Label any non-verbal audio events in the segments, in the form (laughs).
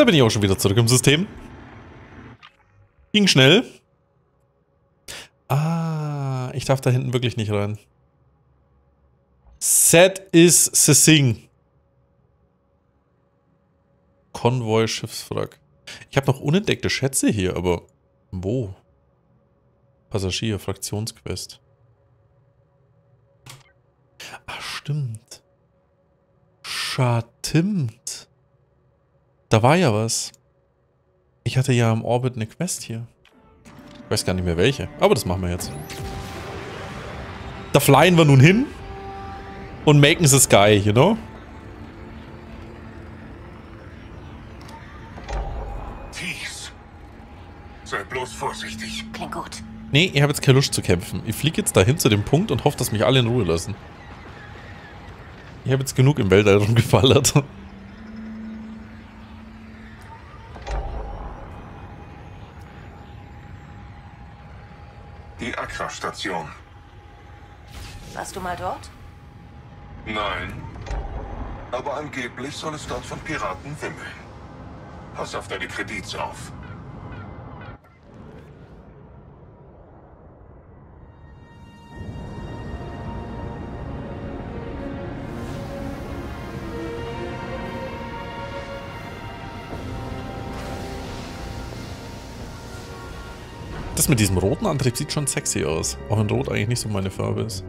Da bin ich auch schon wieder zurück im System. Ging schnell. Ah, ich darf da hinten wirklich nicht rein. Set is the thing. Konvoi Schiffswrack. Ich habe noch unentdeckte Schätze hier, aber wo? Passagier, Fraktionsquest. Ach, stimmt. Stimmt. Da war ja was. Ich hatte ja im Orbit eine Quest hier. Ich weiß gar nicht mehr welche, aber das machen wir jetzt. Da flyen wir nun hin und maken the sky, you know? Thies. Sei bloß vorsichtig. Klingt gut. Nee, ich habe jetzt keine Lust zu kämpfen. Ich fliege jetzt dahin zu dem Punkt und hoffe, dass mich alle in Ruhe lassen. Ich habe jetzt genug im Weltall rumgeballert. Die Accra-Station. Warst du mal dort? Nein. Aber angeblich soll es dort von Piraten wimmeln. Pass auf deine Kredits auf. Das mit diesem roten Antrieb sieht schon sexy aus. Auch wenn Rot eigentlich nicht so meine Farbe ist.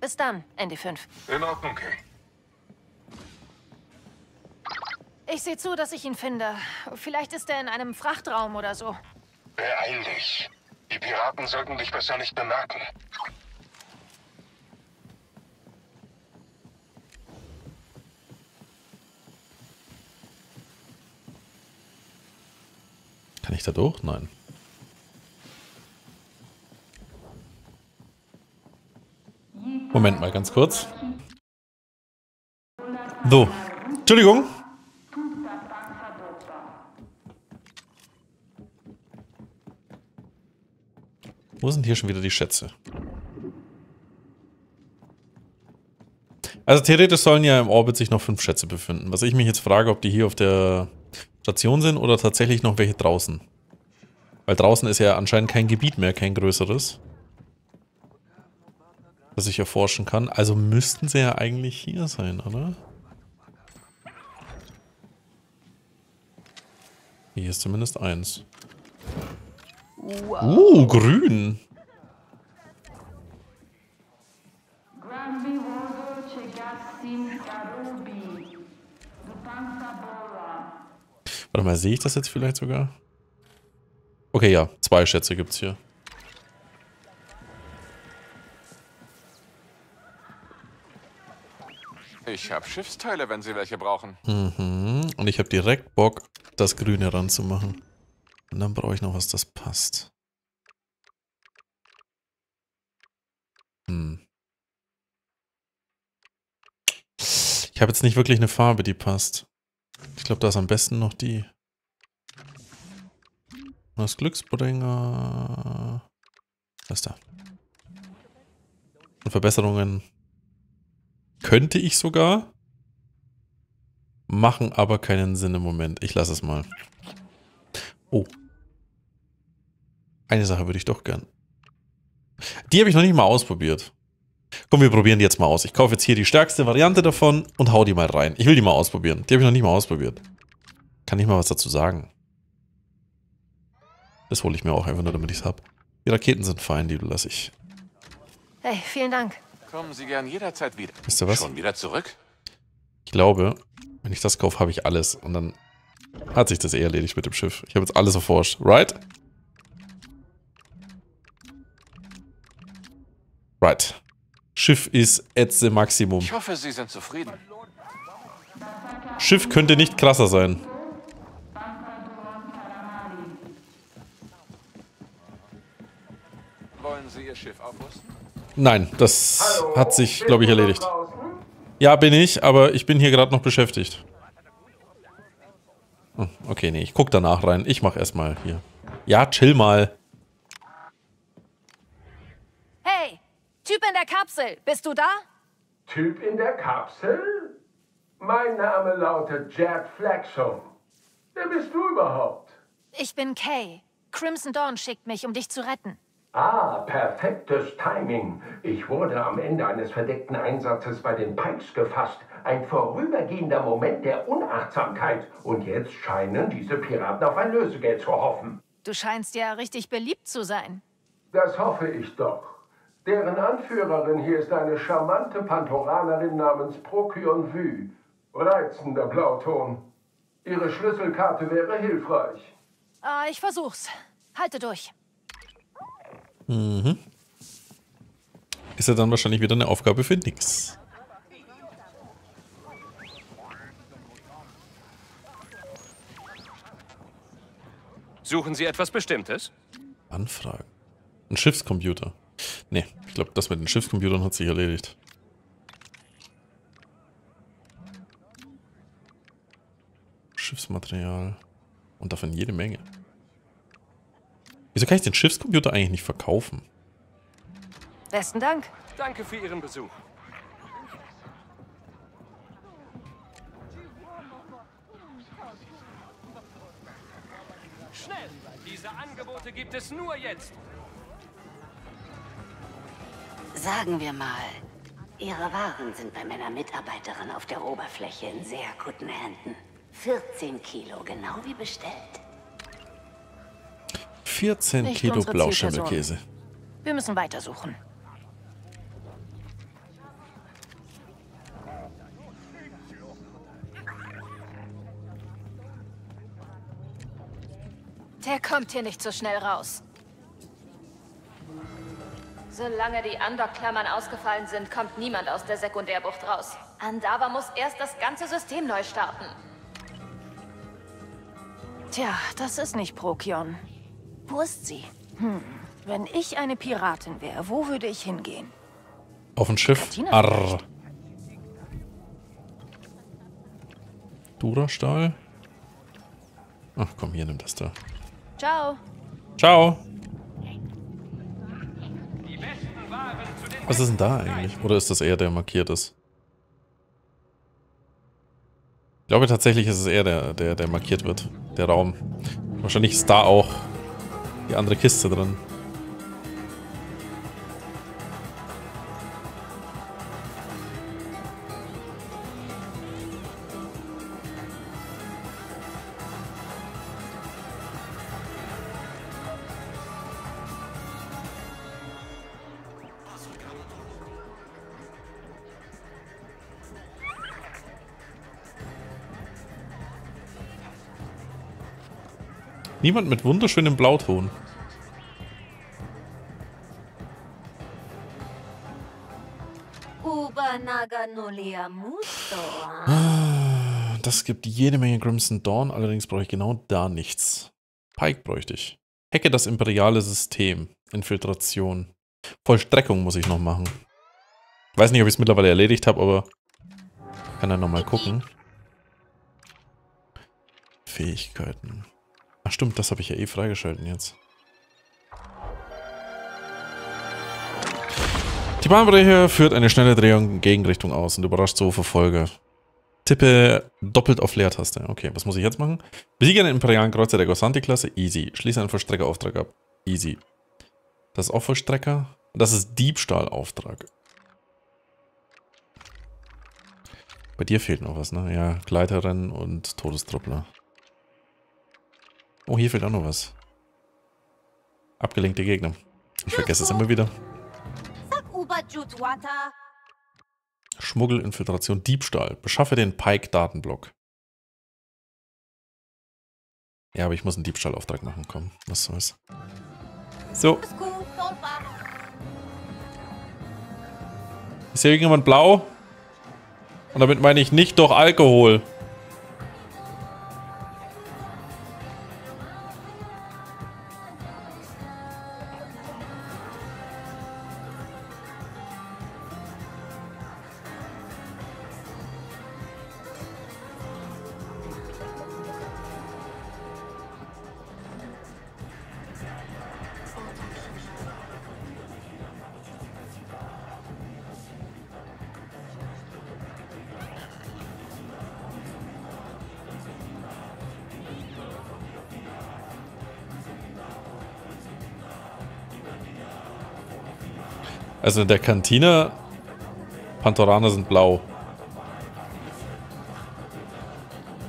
Bis dann, ND5. In Ordnung, Kay. Ich sehe zu, dass ich ihn finde. Vielleicht ist er in einem Frachtraum oder so. Beeil dich. Die Piraten sollten dich besser nicht bemerken. Kann ich da durch? Nein. Moment mal ganz kurz. So. Entschuldigung. Wo sind hier schon wieder die Schätze? Also theoretisch sollen ja im Orbit sich noch fünf Schätze befinden. Was ich mich jetzt frage, ob die hier auf der Station sind oder tatsächlich noch welche draußen. Weil draußen ist ja anscheinend kein Gebiet mehr, kein größeres. Das ich erforschen kann. Also müssten sie ja eigentlich hier sein, oder? Hier ist zumindest eins. Wow. Uh, grün. Warte mal, sehe ich das jetzt vielleicht sogar? Okay, ja. Zwei Schätze gibt's hier. Ich habe Schiffsteile, wenn Sie welche brauchen. Mhm. Und ich habe direkt Bock, das Grüne ranzumachen. Und dann brauche ich noch was, das passt. Hm. Ich habe jetzt nicht wirklich eine Farbe, die passt. Ich glaube, da ist am besten noch die. Das Glücksbringer. Was da? Und Verbesserungen könnte ich sogar. Machen aber keinen Sinn im Moment. Ich lasse es mal. Oh. Eine Sache würde ich doch gern. Die habe ich noch nicht mal ausprobiert. Komm, wir probieren die jetzt mal aus. Ich kaufe jetzt hier die stärkste Variante davon und hau die mal rein. Ich will die mal ausprobieren. Die habe ich noch nicht mal ausprobiert. Kann ich mal was dazu sagen. Das hole ich mir auch einfach nur, damit ich es habe. Die Raketen sind fein, die lasse ich. Hey, vielen Dank. Kommen Sie gern jederzeit wieder. Wisst ihr was? Schon wieder zurück? Ich glaube, wenn ich das kaufe, habe ich alles. Und dann hat sich das eh erledigt mit dem Schiff. Ich habe jetzt alles erforscht. Right? Right. Schiff ist at the Maximum. Ich hoffe, Sie sind zufrieden. Schiff könnte nicht krasser sein. Wollen Sie Ihr Schiff aufrüsten? Nein, das hat sich, glaube ich, erledigt. Ja, bin ich, aber ich bin hier gerade noch beschäftigt. Hm, Okay, nee, ich guck danach rein. Ich mach erstmal hier. Ja, chill mal. Hey, Typ in der Kapsel, bist du da? Typ in der Kapsel? Mein Name lautet Jack Flagstone. Wer bist du überhaupt? Ich bin Kay. Crimson Dawn schickt mich, um dich zu retten. Ah, perfektes Timing. Ich wurde am Ende eines verdeckten Einsatzes bei den Pikes gefasst. Ein vorübergehender Moment der Unachtsamkeit. Und jetzt scheinen diese Piraten auf ein Lösegeld zu hoffen. Du scheinst ja richtig beliebt zu sein. Das hoffe ich doch. Deren Anführerin hier ist eine charmante Pantoranerin namens Procyon Vue. Reizender Blauton. Ihre Schlüsselkarte wäre hilfreich. Ah, ich versuch's. Halte durch. Ist ja dann wahrscheinlich wieder eine Aufgabe für nix. Suchen Sie etwas Bestimmtes? Anfragen. Ein Schiffscomputer. Nee, ich glaube, das mit den Schiffscomputern hat sich erledigt. Schiffsmaterial. Und davon jede Menge. Wieso kann ich den Schiffscomputer eigentlich nicht verkaufen? Besten Dank. Danke für Ihren Besuch. Schnell! Diese Angebote gibt es nur jetzt. Sagen wir mal, Ihre Waren sind bei meiner Mitarbeiterin auf der Oberfläche in sehr guten Händen. 14 Kilo, genau wie bestellt. 14 Nicht Kilo Blauschimmelkäse. Wir müssen weitersuchen. Der kommt hier nicht so schnell raus. Solange die Undock-Klammern ausgefallen sind, kommt niemand aus der Sekundärbucht raus. Andava muss erst das ganze System neu starten. Tja, das ist nicht Prokion. Wo ist sie? Hm, wenn ich eine Piratin wäre, wo würde ich hingehen? Auf ein Schiff. Katina Arr. Durastahl. Ach komm, hier, nimm das da. Ciao. Ciao. Was ist denn da eigentlich? Oder ist das eher der markiert ist? Ich glaube tatsächlich ist es eher der, der, der markiert wird. Der Raum. Wahrscheinlich ist da auch die andere Kiste drin. Niemand mit wunderschönem Blauton. Musto. Das gibt jede Menge Crimson Dawn, allerdings brauche ich genau da nichts. Pike bräuchte ich. Hacke das imperiale System. Infiltration. Vollstreckung muss ich noch machen. Weiß nicht, ob ich es mittlerweile erledigt habe, aber kann dann nochmal gucken. Fähigkeiten. Ach stimmt, das habe ich ja eh freigeschalten jetzt. Die Bahnbrecher führt eine schnelle Drehung in Gegenrichtung aus und überrascht so Verfolger. Tippe doppelt auf Leertaste. Okay, was muss ich jetzt machen? Besiege einen imperialen Kreuzer der Gossanti-Klasse. Easy. Schließe einen Vollstreckerauftrag ab. Easy. Das ist auch Vollstrecker. Das ist Diebstahlauftrag. Bei dir fehlt noch was, ne? Ja, Gleiterin und Todestruppler. Oh, hier fehlt auch noch was. Abgelenkte Gegner. Ich vergesse es immer wieder. Schmuggel, Infiltration, Diebstahl. Beschaffe den Pike-Datenblock. Ja, aber ich muss einen Diebstahlauftrag machen. Komm, was soll's. So, ist hier irgendjemand blau? Und damit meine ich nicht durch Alkohol. Also in der Kantine, Pantoraner sind blau.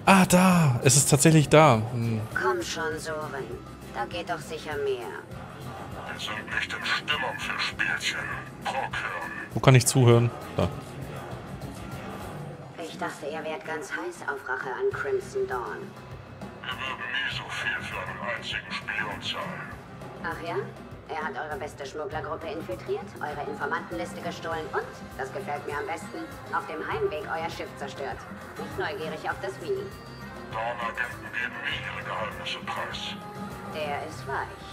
Ah, da. Es ist tatsächlich da. Hm. Komm schon, Soren. Da geht doch sicher mehr. Wir sind nicht in Stimmung für Spielchen. Prokhirn. Wo kann ich zuhören? Da. Ich dachte, ihr wärt ganz heiß auf Rache an Crimson Dawn. Wir würden nie so viel für einen einzigen Spion zahlen. Ach ja? Er hat eure beste Schmugglergruppe infiltriert, eure Informantenliste gestohlen und, das gefällt mir am besten, auf dem Heimweg euer Schiff zerstört. Nicht neugierig auf das Wie. Dawn-Agenten geben nicht ihre Geheimnisse preis. Der ist weich.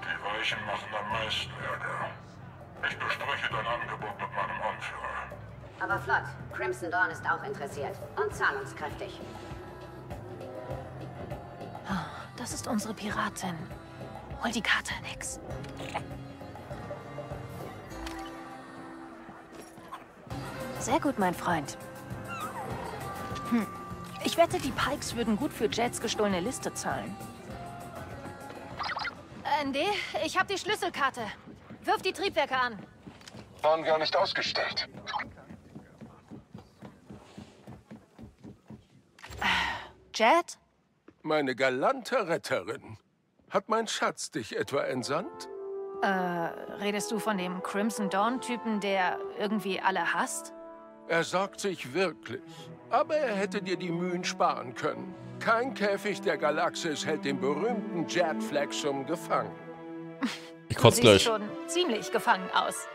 Die Weichen machen am meisten Ärger. Ich bespreche dein Angebot mit meinem Anführer. Aber flott, Crimson Dawn ist auch interessiert und zahlungskräftig. Das ist unsere Piratin. Hol die Karte, Nix. Sehr gut, mein Freund. Hm. Ich wette, die Pikes würden gut für Jets gestohlene Liste zahlen. Andy, ich habe die Schlüsselkarte. Wirf die Triebwerke an. Waren gar nicht ausgestellt. Jet? Meine galante Retterin. Hat mein Schatz dich etwa entsandt? Äh, redest du von dem Crimson Dawn-Typen, der irgendwie alle hasst? Er sorgt sich wirklich. Aber er hätte dir die Mühen sparen können. Kein Käfig der Galaxis hält den berühmten Jet Flexum gefangen. (laughs) Ich kotze gleich. schon ziemlich gefangen aus.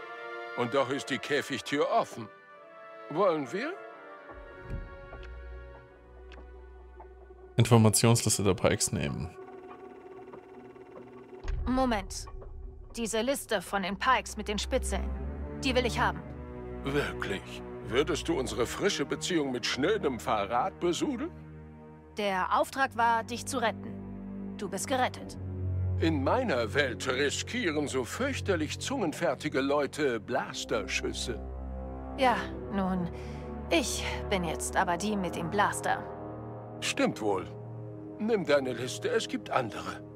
Und doch ist die Käfigtür offen. Wollen wir? Informationsliste der Pikes nehmen. Moment. Diese Liste von den Pikes mit den Spitzeln, die will ich haben. Wirklich? Würdest du unsere frische Beziehung mit schnödem Verrat besudeln? Der Auftrag war, dich zu retten. Du bist gerettet. In meiner Welt riskieren so fürchterlich zungenfertige Leute Blasterschüsse. Ja, nun, ich bin jetzt aber die mit dem Blaster. Stimmt wohl. Nimm deine Liste, es gibt andere.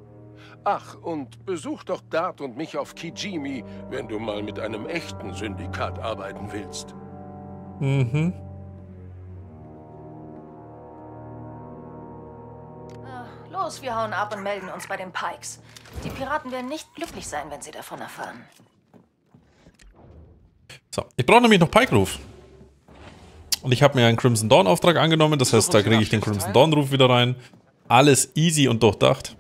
Ach, und besuch doch Dart und mich auf Kijimi, wenn du mal mit einem echten Syndikat arbeiten willst. Mhm. Äh, Los, wir hauen ab und melden uns bei den Pikes. Die Piraten werden nicht glücklich sein, wenn sie davon erfahren. So, ich brauche nämlich noch Pike-Ruf. Und ich habe mir einen Crimson Dawn-Auftrag angenommen. Das heißt, da kriege ich den Crimson Dawn-Ruf wieder rein. Alles easy und durchdacht.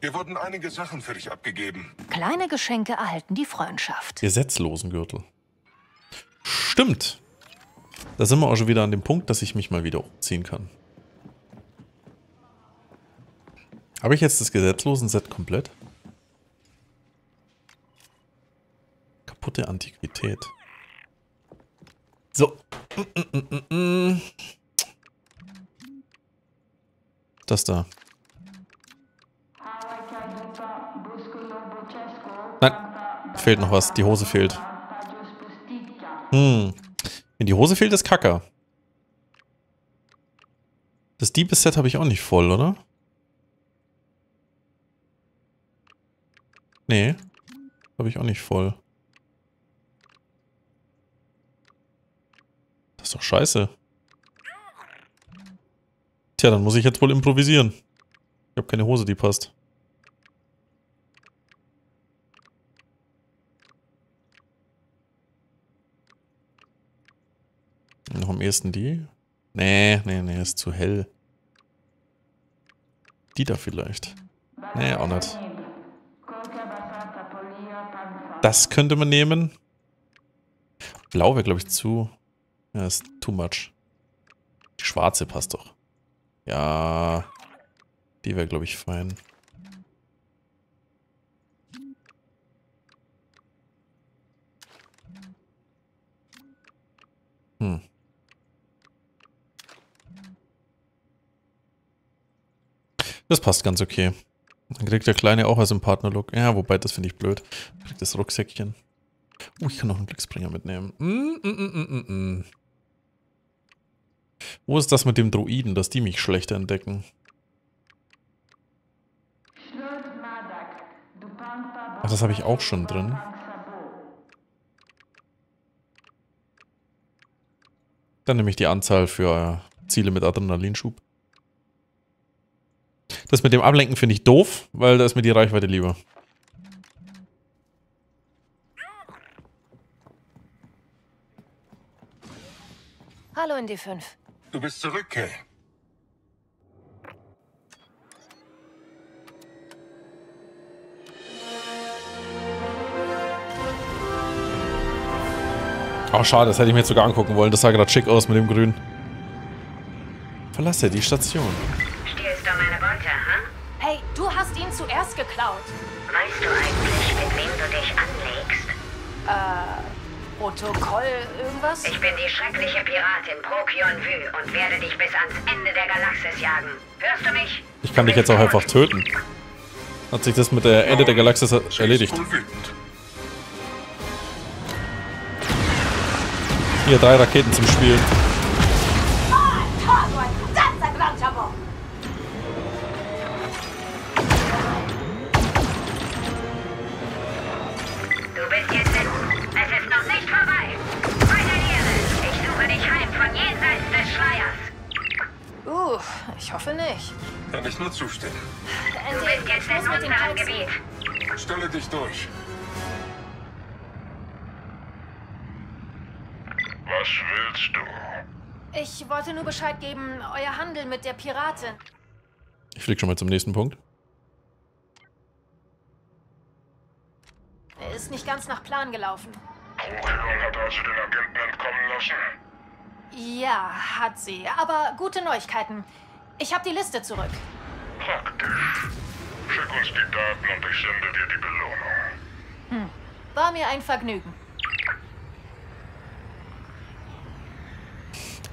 Hier wurden einige Sachen für dich abgegeben. Kleine Geschenke erhalten die Freundschaft. Gesetzlosengürtel. Stimmt. Da sind wir auch schon wieder an dem Punkt, dass ich mich mal wieder umziehen kann. Habe ich jetzt das Gesetzlosen-Set komplett? Kaputte Antiquität. So. Das da. Fehlt noch was. Die Hose fehlt. Hm. Wenn die Hose fehlt, ist Kacker. Das Diebesset habe ich auch nicht voll, oder? Nee. Habe ich auch nicht voll. Das ist doch scheiße. Tja, dann muss ich jetzt wohl improvisieren. Ich habe keine Hose, die passt. Noch am ehesten die? Nee, nee, nee, ist zu hell. Die da vielleicht. Nee, auch nicht. Das könnte man nehmen. Blau wäre, glaube ich, zu... Ja, ist too much. Die schwarze passt doch. Ja. Die wäre, glaube ich, fein. Hm. Das passt ganz okay. Dann kriegt der Kleine auch was im Partnerlook. Ja, wobei, das finde ich blöd. Dann kriegt das Rucksäckchen. Oh, ich kann noch einen Glücksbringer mitnehmen. Mm, mm, mm, Wo ist das mit dem Druiden, dass die mich schlechter entdecken? Ach, das habe ich auch schon drin. Dann nehme ich die Anzahl für Ziele mit Adrenalinschub. Das mit dem Ablenken finde ich doof, weil da ist mir die Reichweite lieber. Hallo in D5. Du bist zurück, Kay. Oh, schade, das hätte ich mir jetzt sogar angucken wollen. Das sah gerade schick aus mit dem Grün. Verlasse die Station. Stiehlst du meine Beute, hm? Hey, du hast ihn zuerst geklaut. Weißt du eigentlich, mit wem du dich anlegst? Äh, Protokoll irgendwas? Ich bin die schreckliche Piratin Procyon Vue und werde dich bis ans Ende der Galaxis jagen. Hörst du mich? Ich kann dich jetzt auch einfach töten. Hat sich das mit der Ende der Galaxis erledigt. Hier, drei Raketen zum Spielen. Uh, ich hoffe nicht. Kann ich nur zustimmen. Du bist jetzt in unserem. Gebiet. Stelle dich durch. Was willst du? Ich wollte nur Bescheid geben, euer Handel mit der Piratin. Ich flieg schon mal zum nächsten Punkt. Ist nicht ganz nach Plan gelaufen. Procyon hat also den Agenten entkommen lassen? Ja, hat sie. Aber gute Neuigkeiten. Ich habe die Liste zurück. Praktisch. Schick uns die Daten und ich sende dir die Belohnung. War mir ein Vergnügen.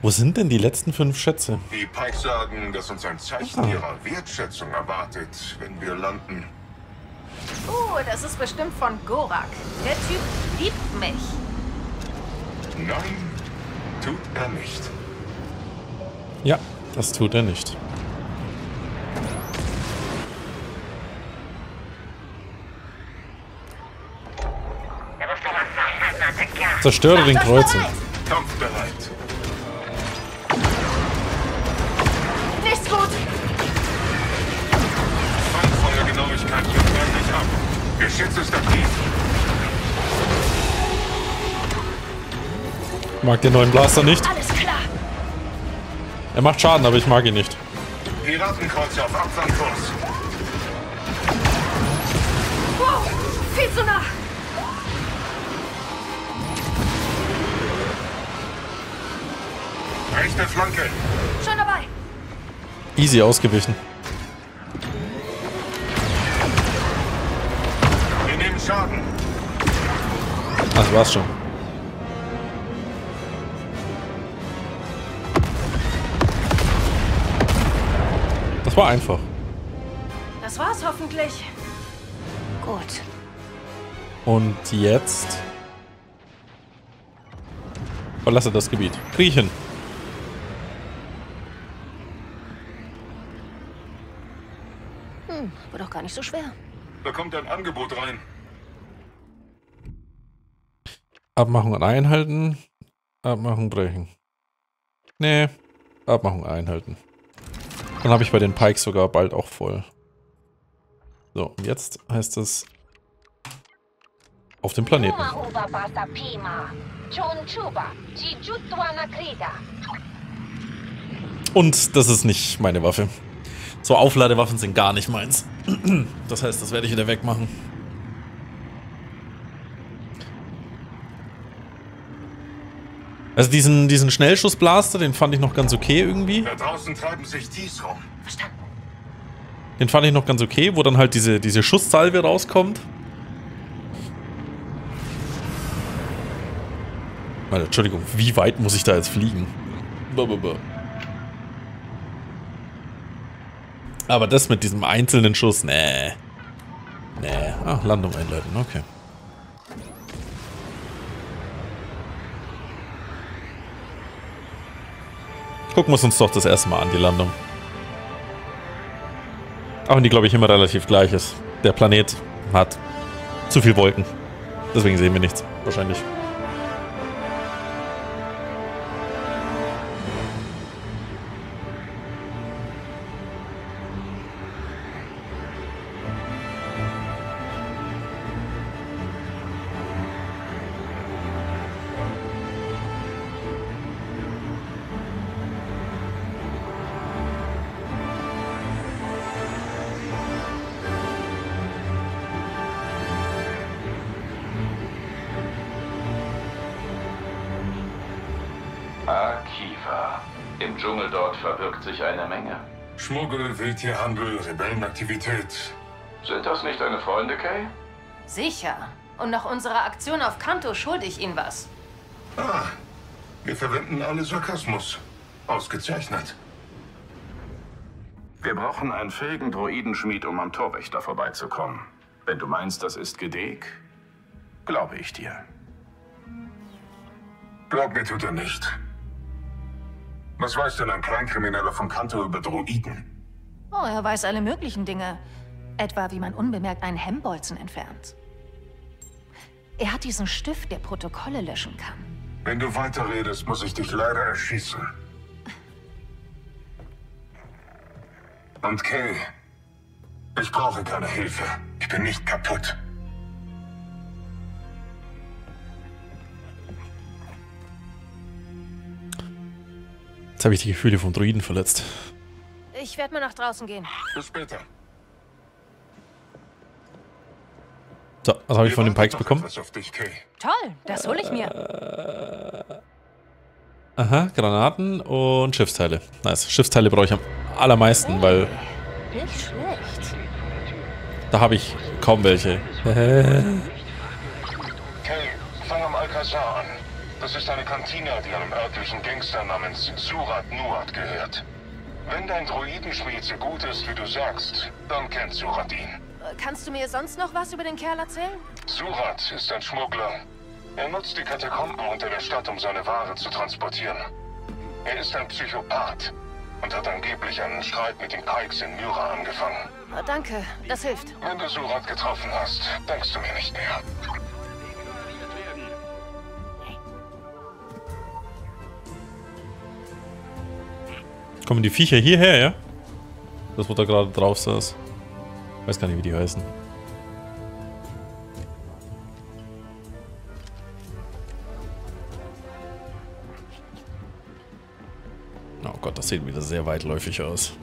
Wo sind denn die letzten fünf Schätze? Die Pikes sagen, dass uns ein Zeichen ihrer Wertschätzung erwartet, wenn wir landen. Uh, das ist bestimmt von Gorak. Der Typ liebt mich. Nein, tut er nicht. Ja, das tut er nicht. Zerstöre den Kreuzer. Kampfbereit. Nichts gut. Fangfeuergenauigkeit wird deutlich ab. Geschütz ist aktiv. Mag den neuen Blaster nicht. Alles klar. Er macht Schaden, aber ich mag ihn nicht. Piratenkreuzer auf Abfangkurs. Wow, viel zu nah. Rechte Flanke. Schon dabei. Easy ausgewichen. Wir nehmen Schaden. Das war's schon. Das war einfach. Das war's hoffentlich. Gut. Und jetzt verlasse das Gebiet. Hin. Hm, war doch gar nicht so schwer. Da kommt ein Angebot rein. Abmachung einhalten. Abmachung brechen. Nee. Abmachung einhalten. Dann habe ich bei den Pikes sogar bald auch voll. So, und jetzt heißt es auf dem Planeten. Und das ist nicht meine Waffe. So Aufladewaffen sind gar nicht meins. Das heißt, das werde ich wieder wegmachen. Also diesen, diesen Schnellschussblaster, den fand ich noch ganz okay irgendwie. Da draußen treiben sich Tees rum. Den fand ich noch ganz okay, wo dann halt diese, diese Schusssalve rauskommt. Alter, Entschuldigung, wie weit muss ich da jetzt fliegen? Blablabla. Aber das mit diesem einzelnen Schuss, nee. Nee. Ah, Landung einleiten, okay. Gucken wir uns doch das erste Mal an, die Landung. Auch wenn die, glaube ich, immer relativ gleich ist. Der Planet hat zu viel Wolken. Deswegen sehen wir nichts, wahrscheinlich. Dschungel dort verbirgt sich eine Menge. Schmuggel, Wildtierhandel, Rebellenaktivität. Sind das nicht deine Freunde, Kay? Sicher. Und nach unserer Aktion auf Kanto schulde ich Ihnen was. Ah, wir verwenden alle Sarkasmus. Ausgezeichnet. Wir brauchen einen fähigen Droidenschmied, um am Torwächter vorbeizukommen. Wenn du meinst, das ist Gedeg, glaube ich dir. Glaub mir tut er nicht. Was weiß denn ein Kleinkrimineller von Kanto über Droiden? Oh, er weiß alle möglichen Dinge. Etwa, wie man unbemerkt einen Hemmbolzen entfernt. Er hat diesen Stift, der Protokolle löschen kann. Wenn du weiterredest, muss ich dich leider erschießen. Und Kay, ich brauche keine Hilfe. Ich bin nicht kaputt. Jetzt habe ich die Gefühle vom Druiden verletzt. Ich werde mal nach draußen gehen. Bis später. So, was habe ich von den Pikes bekommen? dich, Kay. Toll, das hole ich mir. Aha, Granaten und Schiffsteile. Nice. Schiffsteile brauche ich am allermeisten, weil Nicht schlecht. da habe ich kaum welche. Kay, fang am Alcazar an. Das ist eine Kantine, die einem örtlichen Gangster namens Surat Nuat gehört. Wenn dein Droidenschmied so gut ist, wie du sagst, dann kennt Surat ihn. Äh, Kannst du mir sonst noch was über den Kerl erzählen? Surat ist ein Schmuggler. Er nutzt die Katakomben unter der Stadt, um seine Ware zu transportieren. Er ist ein Psychopath und hat angeblich einen Streit mit den Pikes in Myra angefangen. Äh, Danke, das hilft. Wenn du Surat getroffen hast, denkst du mir nicht mehr. Kommen die Viecher hierher, ja? Das, wo da gerade drauf saß. Weiß gar nicht, wie die heißen. Oh Gott, das sieht wieder sehr weitläufig aus.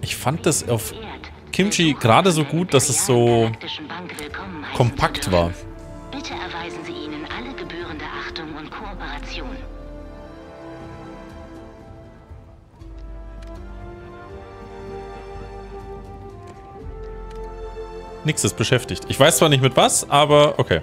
Ich fand das auf Kimchi gerade so gut, dass es so kompakt war. Nix ist beschäftigt. Ich weiß zwar nicht mit was, aber okay.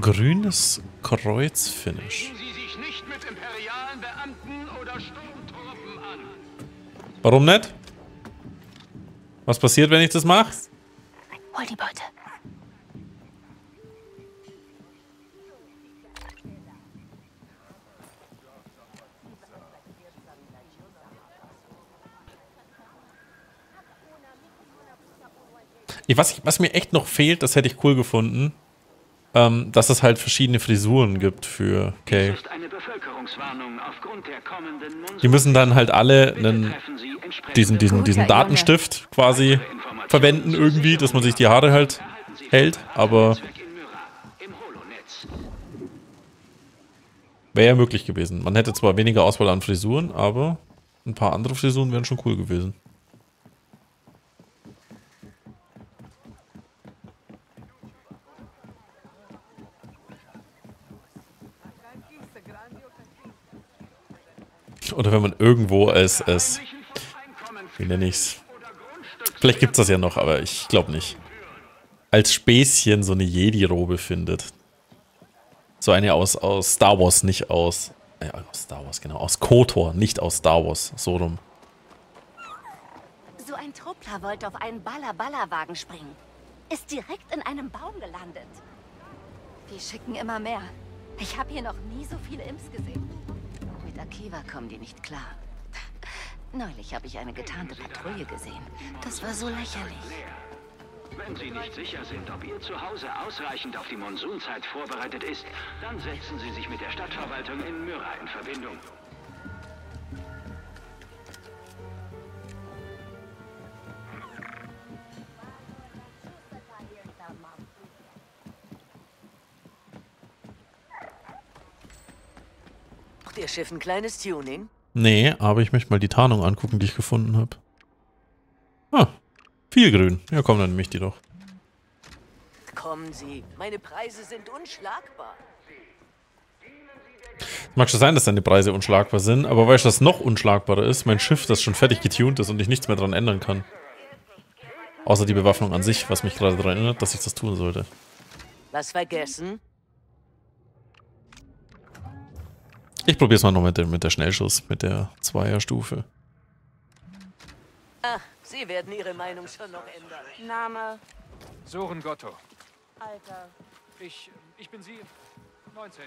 Grünes Kreuzfinish. Warum nicht? Was passiert, wenn ich das mache? Hol die Beute. Ich, was, ich, was mir echt noch fehlt, das hätte ich cool gefunden, ähm, dass es halt verschiedene Frisuren gibt für Kay. Die müssen dann halt alle einen, diesen, diesen, diesen Datenstift quasi verwenden irgendwie, dass man sich die Haare halt hält, aber wäre ja möglich gewesen. Man hätte zwar weniger Auswahl an Frisuren, aber ein paar andere Frisuren wären schon cool gewesen. Oder wenn man irgendwo als, als wie nenne ich's? Vielleicht gibt's das ja noch, aber ich glaube nicht. Als Späßchen so eine Jedi-Robe findet. So eine aus, aus Star Wars, nicht aus. Ja, aus Star Wars, genau. Aus KOTOR, nicht aus Star Wars. So rum. So ein Truppler wollte auf einen Baller-Baller-Wagen springen. Ist direkt in einem Baum gelandet. Die schicken immer mehr. Ich habe hier noch nie so viele Imps gesehen. Mit Akiva kommen die nicht klar. Neulich habe ich eine getarnte Patrouille gesehen. Das war so lächerlich. Wenn Sie nicht sicher sind, ob Ihr Zuhause ausreichend auf die Monsunzeit vorbereitet ist, dann setzen Sie sich mit der Stadtverwaltung in Myra in Verbindung. Braucht Ihr Schiff ein kleines Tuning? Nee, aber ich möchte mal die Tarnung angucken, die ich gefunden habe. Ah, viel grün. Ja komm, dann nehme ich die doch. Kommen Sie. Meine Preise sind unschlagbar. Mag schon sein, dass deine Preise unschlagbar sind, aber weißt du, was noch unschlagbarer ist? Mein Schiff, das schon fertig getunt ist und ich nichts mehr dran ändern kann. Außer die Bewaffnung an sich, was mich gerade daran erinnert, dass ich das tun sollte. Was vergessen? Ich probier's mal noch mit, der- mit der Schnellschuss, mit der Zweierstufe. Ah, Sie werden Ihre Meinung schon noch ändern. Name, Soren Gotto. Alter. Ich, ich bin Sie. 19.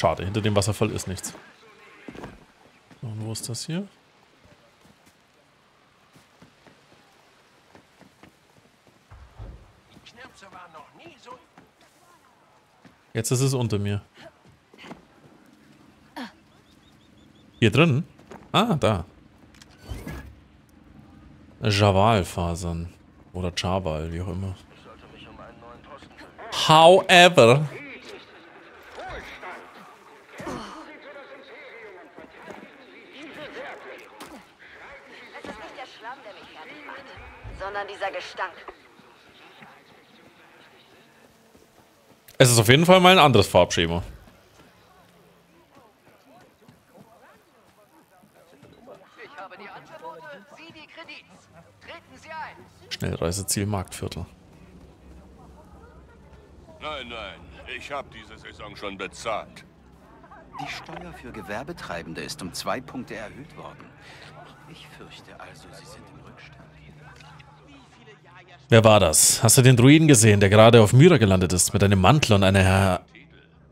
Schade, hinter dem Wasserfall ist nichts. Und wo ist das hier? Jetzt ist es unter mir. Hier drin? Ah, da. Javal-Fasern. Oder Jawal, wie auch immer. However. Es ist nicht der Schlamm, der mich fertig macht, sondern dieser Gestank. Es ist auf jeden Fall mal ein anderes Farbschema. Ich habe die Angebote, Sie die Kredits. Treten Sie ein. Schnellreiseziel Marktviertel. Nein, nein, ich habe diese Saison schon bezahlt. Die Steuer für Gewerbetreibende ist um zwei Punkte erhöht worden. Ich fürchte also, Sie sind im Rückstand. Wer war das? Hast du den Druiden gesehen, der gerade auf Myra gelandet ist, mit einem Mantel und einer Her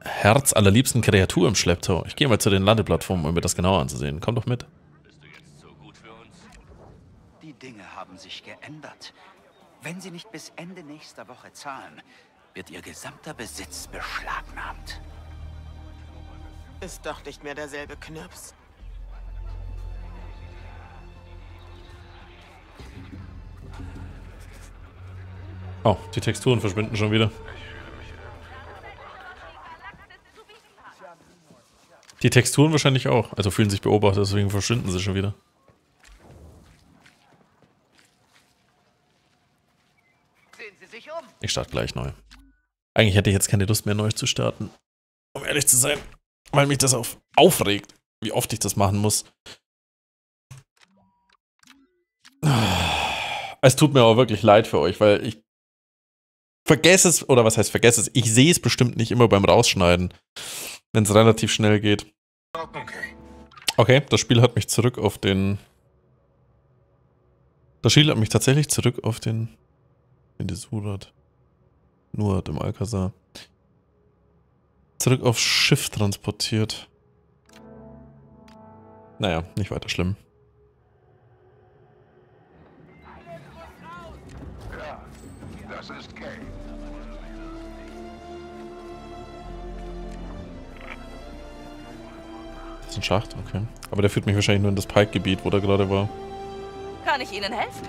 Herz allerliebsten Kreatur im Schlepptau? Ich gehe mal zu den Landeplattformen, um mir das genauer anzusehen. Komm doch mit. Die Dinge haben sich geändert. Wenn Sie nicht bis Ende nächster Woche zahlen, wird Ihr gesamter Besitz beschlagnahmt. Ist doch nicht mehr derselbe Knirps. Oh, die Texturen verschwinden schon wieder. Die Texturen wahrscheinlich auch. Also fühlen sich beobachtet, deswegen verschwinden sie schon wieder. Ich starte gleich neu. Eigentlich hätte ich jetzt keine Lust mehr, neu zu starten. Um ehrlich zu sein, weil mich das auf aufregt, wie oft ich das machen muss. Es tut mir aber wirklich leid für euch, weil ich vergesse es, oder was heißt vergesse es, ich sehe es bestimmt nicht immer beim Rausschneiden, wenn es relativ schnell geht. Okay, das Spiel hat mich zurück auf den... Das Spiel hat mich tatsächlich zurück auf den... In die Surat. Nur im Alcazar. Zurück aufs Schiff transportiert. Naja, nicht weiter schlimm. Das ist ein Schacht, okay. Aber der führt mich wahrscheinlich nur in das Pike-Gebiet, wo der gerade war. Kann ich Ihnen helfen?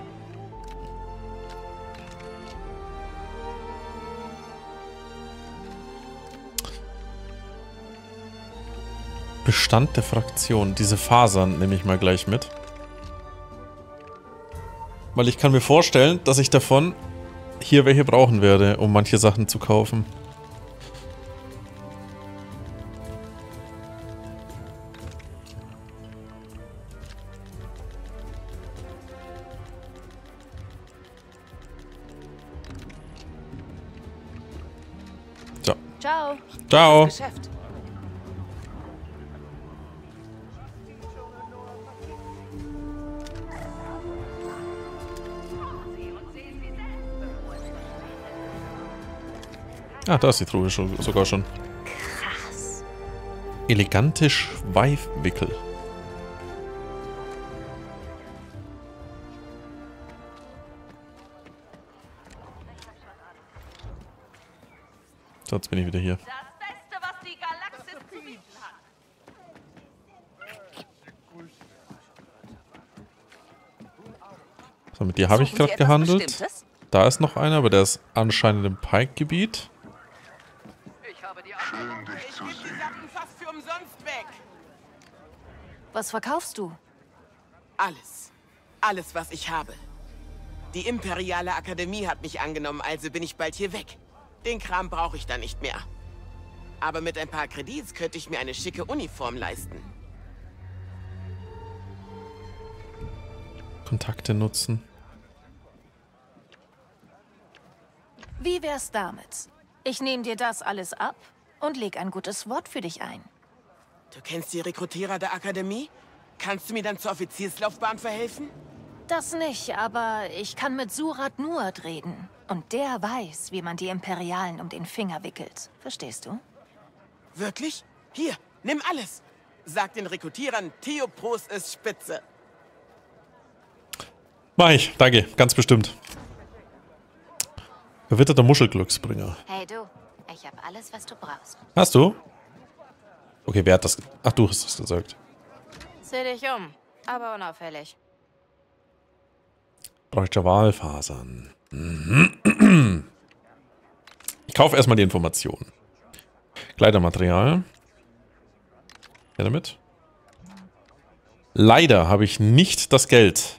Bestand der Fraktion. Diese Fasern nehme ich mal gleich mit. Weil ich kann mir vorstellen, dass ich davon hier welche brauchen werde, um manche Sachen zu kaufen. Ciao. Geschäft. Ah, da ist die Truhe schon, sogar schon. Krass. Elegante Schweifwickel. So, jetzt bin ich wieder hier. Das Beste, was die Galaxis zu bieten hat. So, mit dir habe ich gerade gehandelt. Bestimmtes? Da ist noch einer, aber der ist anscheinend im Pike-Gebiet. Schön, dich zu sehen. Fast für umsonst weg. Was verkaufst du? Alles. Alles, was ich habe. Die Imperiale Akademie hat mich angenommen, also bin ich bald hier weg. Den Kram brauche ich dann nicht mehr. Aber mit ein paar Kredits könnte ich mir eine schicke Uniform leisten. Kontakte nutzen. Wie wär's damit? Ich nehme dir das alles ab und leg ein gutes Wort für dich ein. Du kennst die Rekrutierer der Akademie? Kannst du mir dann zur Offizierslaufbahn verhelfen? Das nicht, aber ich kann mit Surat Nuad reden. Und der weiß, wie man die Imperialen um den Finger wickelt. Verstehst du? Wirklich? Hier, nimm alles. Sag den Rekrutierern, Theopros ist spitze. Mach ich, danke, ganz bestimmt. Verwitterter Muschelglücksbringer. Hey du, ich habe alles, was du brauchst. Hast du? Okay, wer hat das... Ach, du hast das gesagt. Seh dich um, aber unauffällig. Brauche ich Javalfasern. Mhm. Ich kaufe erstmal die Informationen. Kleidermaterial. Ja, damit. Leider habe ich nicht das Geld,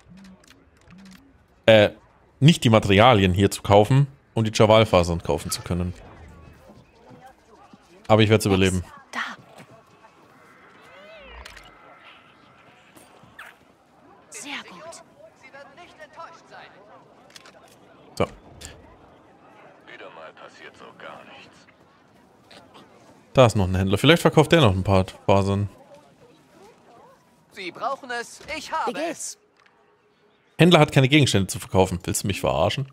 äh, nicht die Materialien hier zu kaufen, um die Javalfasern kaufen zu können. Aber ich werde es überleben. Sehr gut. Sie werden nicht enttäuscht sein. So. Wieder mal passiert so gar nichts. Da ist noch ein Händler. Vielleicht verkauft der noch ein paar Fasern. Sie brauchen es, ich habe es. Händler hat keine Gegenstände zu verkaufen. Willst du mich verarschen?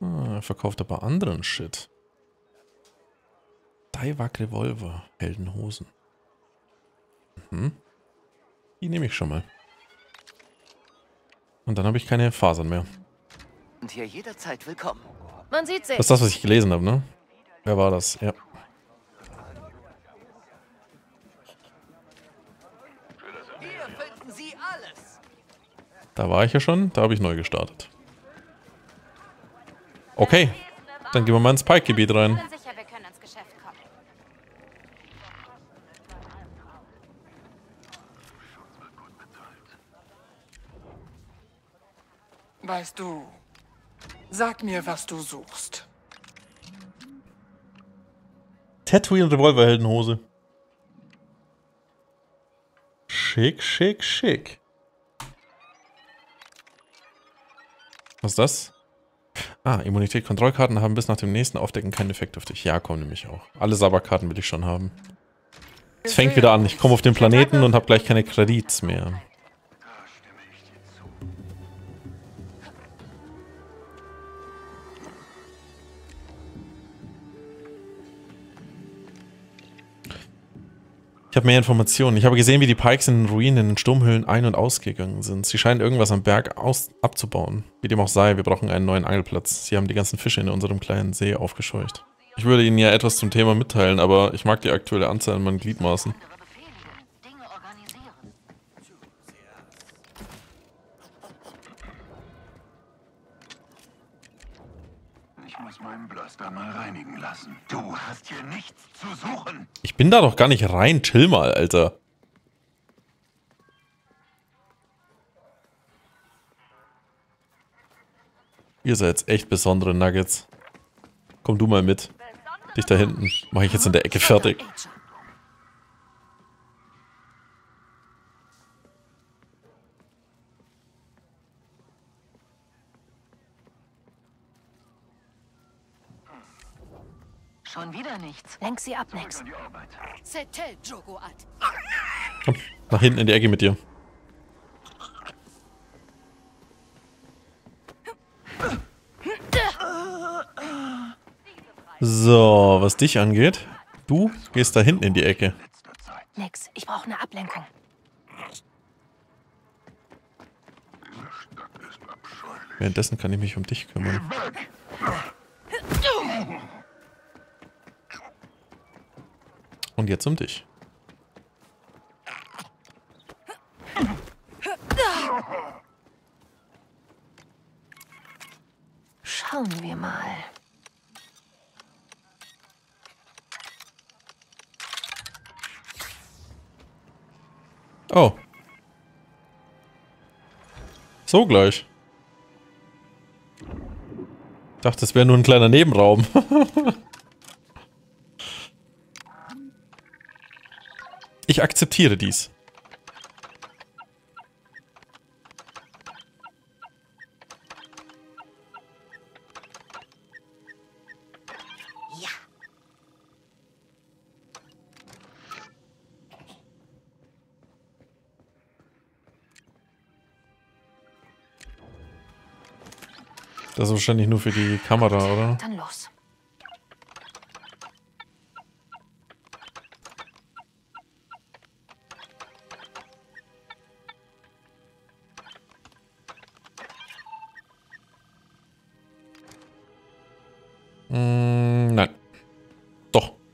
Ah, er verkauft aber anderen Shit. Daiwag Revolver, Heldenhosen. Mhm. Die nehme ich schon mal. Und dann habe ich keine Fasern mehr. Und hier jederzeit willkommen. Man sieht sich. Das ist das, was ich gelesen habe, ne? Wer war das? Ja. Da war ich ja schon. Da habe ich neu gestartet. Okay. Dann gehen wir mal ins Pike-Gebiet rein. Weißt du, sag mir, was du suchst. Tatooine Revolverheldenhose. Schick, schick, schick. Was ist das? Ah, Immunität. Kontrollkarten haben bis nach dem nächsten Aufdecken keinen Effekt auf dich. Ja, kommen nämlich auch. Alle Sabberkarten will ich schon haben. Es fängt wieder an. Ich komme auf den Planeten und habe gleich keine Kredits mehr. Habe mehr Informationen. Ich habe gesehen, wie die Pikes in den Ruinen in den Sturmhöhlen ein- und ausgegangen sind. Sie scheinen irgendwas am Berg aus abzubauen. Wie dem auch sei, wir brauchen einen neuen Angelplatz. Sie haben die ganzen Fische in unserem kleinen See aufgescheucht. Ich würde Ihnen ja etwas zum Thema mitteilen, aber ich mag die aktuelle Anzahl an meinen Gliedmaßen. Ich muss meinen Blaster mal reinigen lassen. Du hast hier nichts zu suchen. Ich bin da doch gar nicht rein. Chill mal, Alter. Ihr seid echt besondere Nuggets. Komm du mal mit. Dich da hinten. Mach ich jetzt in der Ecke fertig. Schon wieder nichts. Lenk sie ab, Nex. Komm, nach hinten in die Ecke mit dir. So, was dich angeht. Du gehst da hinten in die Ecke. Nex, ich brauche eine Ablenkung. Währenddessen kann ich mich um dich kümmern. Und jetzt um dich. Schauen wir mal. Oh. So gleich. Ich dachte, das wäre nur ein kleiner Nebenraum. (laughs) ich akzeptiere dies. Das ist wahrscheinlich nur für die Kamera, oder? Dann los.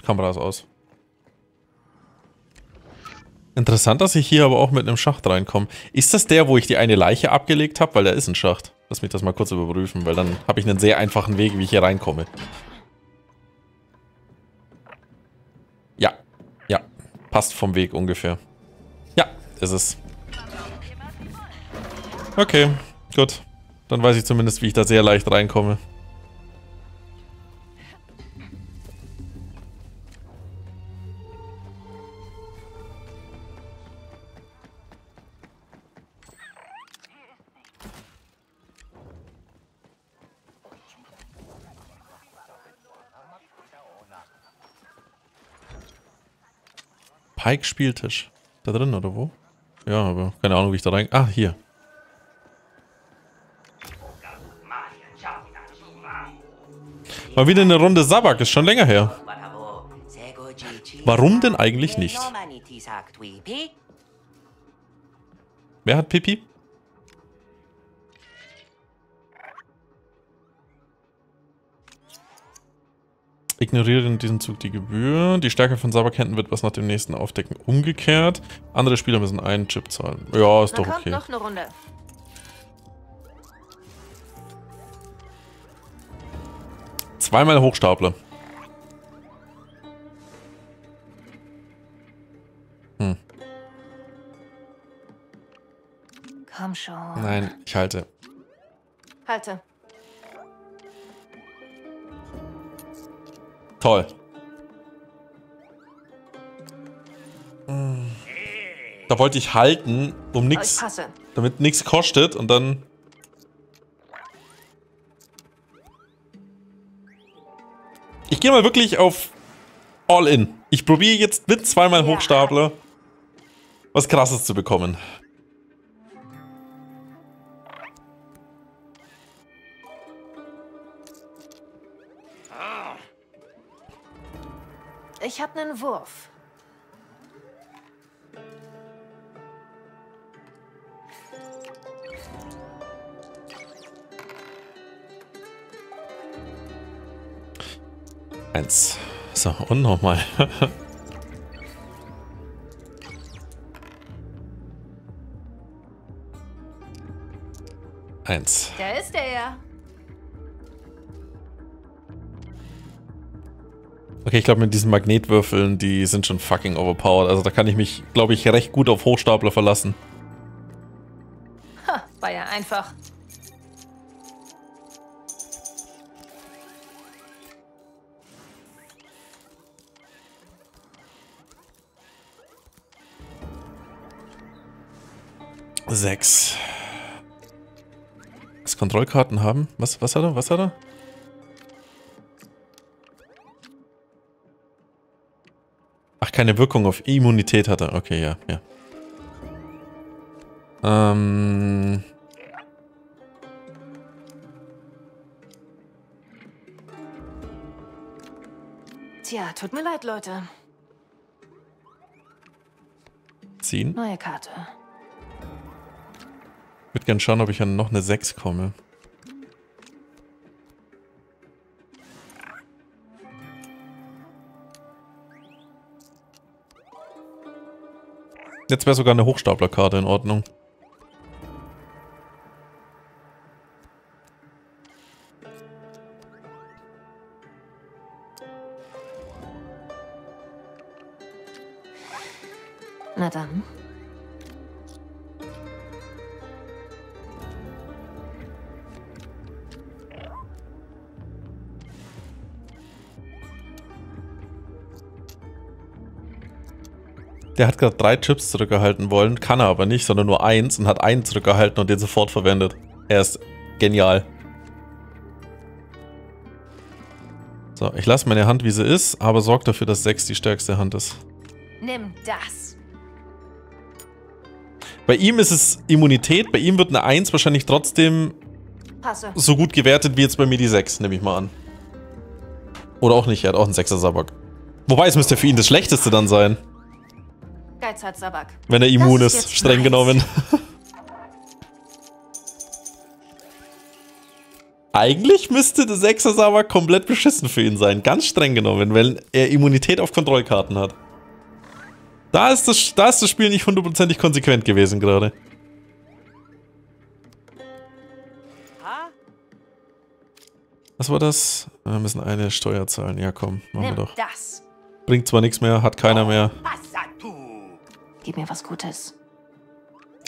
Kamera ist aus. Interessant, dass ich hier aber auch mit einem Schacht reinkomme. Ist das der, wo ich die eine Leiche abgelegt habe? Weil da ist ein Schacht. Lass mich das mal kurz überprüfen, weil dann habe ich einen sehr einfachen Weg, wie ich hier reinkomme. Ja. Ja. Passt vom Weg ungefähr. Ja, ist es. Okay, gut. Dann weiß ich zumindest, wie ich da sehr leicht reinkomme. Pike-Spieltisch. Da drin, oder wo? Ja, aber keine Ahnung, wie ich da rein... Ah, hier. Mal wieder eine Runde Sabak, ist schon länger her. Warum denn eigentlich nicht? Wer hat Pipi? Ignoriere in diesem Zug die Gebühr. Die Stärke von Sabak-Händen wird was nach dem nächsten Aufdecken umgekehrt. Andere Spieler müssen einen Chip zahlen. Ja, ist Na doch kommt, okay. noch eine Runde. Zweimal Hochstapler. Hm. Komm schon. Nein, ich halte. Halte. Toll. Da wollte ich halten, um nichts, damit nichts kostet und dann... Ich gehe mal wirklich auf All In. Ich probiere jetzt mit zweimal Hochstapler was krasses zu bekommen. Ich habe einen Wurf. Eins. So, und nochmal. (laughs) Eins. Da ist er ja. Okay, ich glaube mit diesen Magnetwürfeln, die sind schon fucking overpowered. Also da kann ich mich, glaube ich, recht gut auf Hochstapler verlassen. Ha, war ja einfach. Sechs. Was Kontrollkarten haben? Was, was hat er? Was hat er? Keine Wirkung auf Immunität hat er. Okay, ja, ja. Ähm. Tja, tut mir leid, Leute. Ziehen. Neue Karte. würde gern schauen, ob ich an noch eine 6 komme. Jetzt wäre sogar eine Hochstaplerkarte in Ordnung. Der hat gerade drei Chips zurückerhalten wollen, kann er aber nicht, sondern nur eins und hat einen zurückerhalten und den sofort verwendet. Er ist genial. So, ich lasse meine Hand, wie sie ist, aber sorge dafür, dass 6 die stärkste Hand ist. Nimm das. Bei ihm ist es Immunität, bei ihm wird eine 1 wahrscheinlich trotzdem Passe. so gut gewertet wie jetzt bei mir die 6, nehme ich mal an. Oder auch nicht, er hat auch einen 6er Sabak. Wobei, es müsste für ihn das Schlechteste dann sein, Geiz hat Sabak. wenn er immun Das ist, ist streng meins. genommen. (laughs) Eigentlich müsste der 6er Sabak komplett beschissen für ihn sein, ganz streng genommen, wenn er Immunität auf Kontrollkarten hat. Da ist das, da ist das Spiel nicht hundertprozentig konsequent gewesen gerade. Was war das? Wir müssen eine Steuer zahlen. Ja, komm, machen wir doch. das. Bringt zwar nichts mehr, hat keiner mehr. Gib mir was Gutes.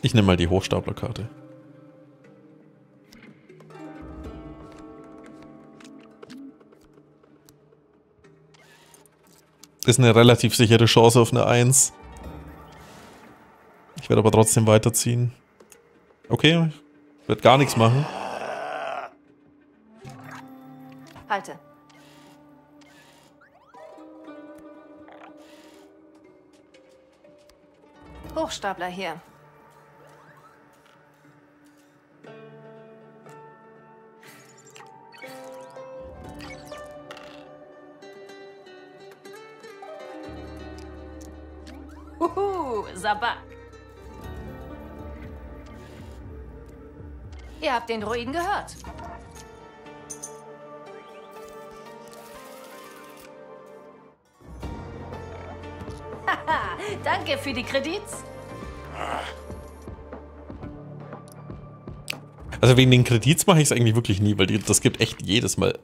Ich nehme mal die Hochstaplerkarte. Ist eine relativ sichere Chance auf eine 1. Ich werde aber trotzdem weiterziehen. Okay, ich werde gar nichts machen. Halte. Hochstapler hier. Huhu, Sabak. Ihr habt den Druiden gehört. Danke für die Kredits. Also wegen den Kredits mache ich es eigentlich wirklich nie, weil die, das gibt echt jedes Mal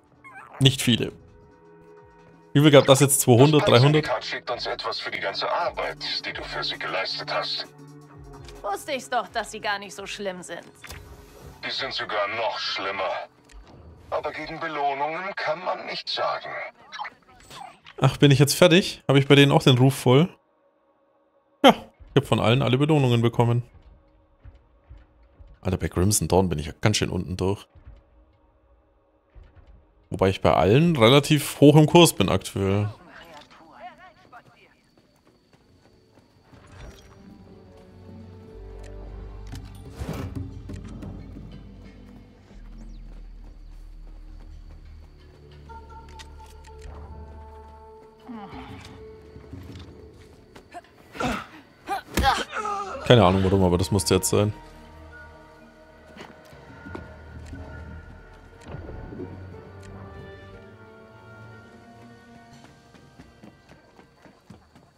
nicht viele. Wie viel gab das jetzt? 200, 300? Syndikat schickt uns etwas für die ganze Arbeit, die du für sie geleistet hast. Wusste ich's doch, dass sie gar nicht so schlimm sind. Die sind sogar noch schlimmer. Aber gegen Belohnungen kann man nichts sagen. Ach, bin ich jetzt fertig? Habe ich bei denen auch den Ruf voll? Ich habe von allen alle Belohnungen bekommen. Alter, bei Crimson Dawn bin ich ja ganz schön unten durch. Wobei ich bei allen relativ hoch im Kurs bin aktuell. Keine Ahnung warum, aber das musste jetzt sein.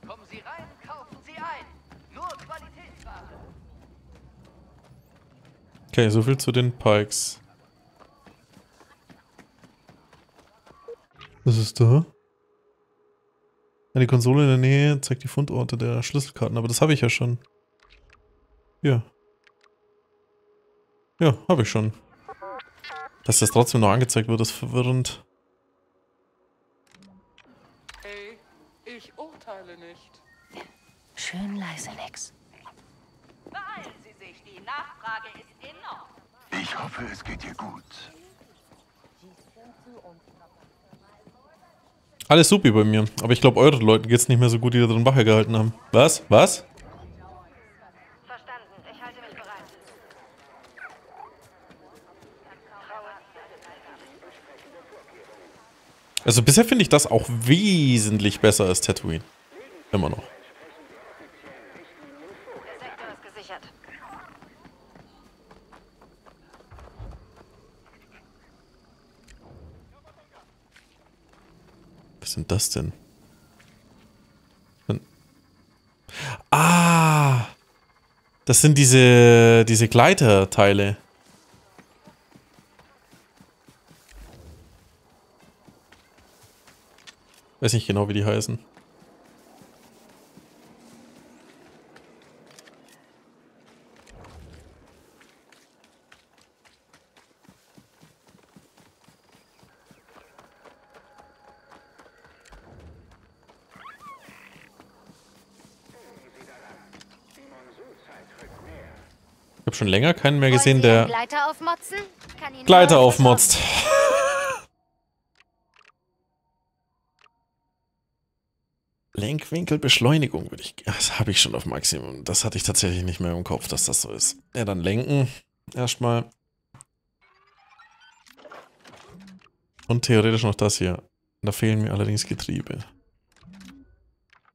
Kommen Sie rein, kaufen Sie ein. Nur Qualitätsware. Okay, soviel zu den Pikes. Was ist da? Eine Konsole in der Nähe zeigt die Fundorte der Schlüsselkarten, aber das habe ich ja schon. Ja. Ja, habe ich schon. Dass das trotzdem noch angezeigt wird, ist verwirrend. Hey, ich urteile nicht. Schön leise, Lex. Beeilen Sie sich, die Nachfrage ist enorm. Ich hoffe, es geht dir gut. Alles supi bei mir, aber ich glaube, euren Leuten geht's nicht mehr so gut, die da drin Wache gehalten haben. Was? Was? Verstanden. Ich halte mich bereit. Also bisher finde ich das auch wesentlich besser als Tatooine. Immer noch. Was sind das denn? Ah! Das sind diese, diese Gleiterteile. Weiß nicht genau, wie die heißen. Ich schon länger keinen mehr gesehen, der Gleiter aufmotzt. Lenkwinkelbeschleunigung würde ich. Das habe ich schon auf Maximum. Das hatte ich tatsächlich nicht mehr im Kopf, dass das so ist. Ja, dann lenken. Erstmal. Und theoretisch noch das hier. Da fehlen mir allerdings Getriebe.